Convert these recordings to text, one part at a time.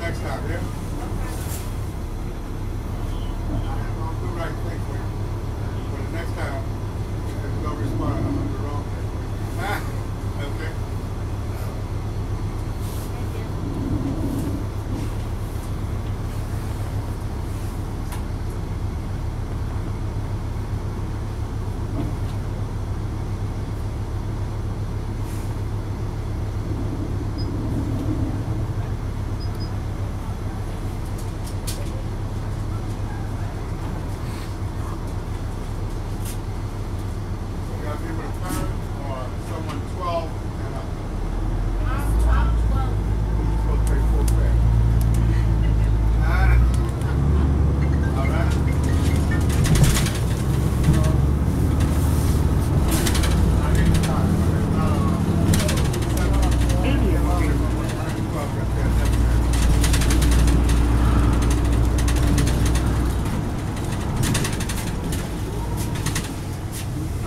next time, yeah?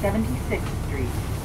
76th Street.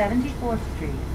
Seventy-fourth Street.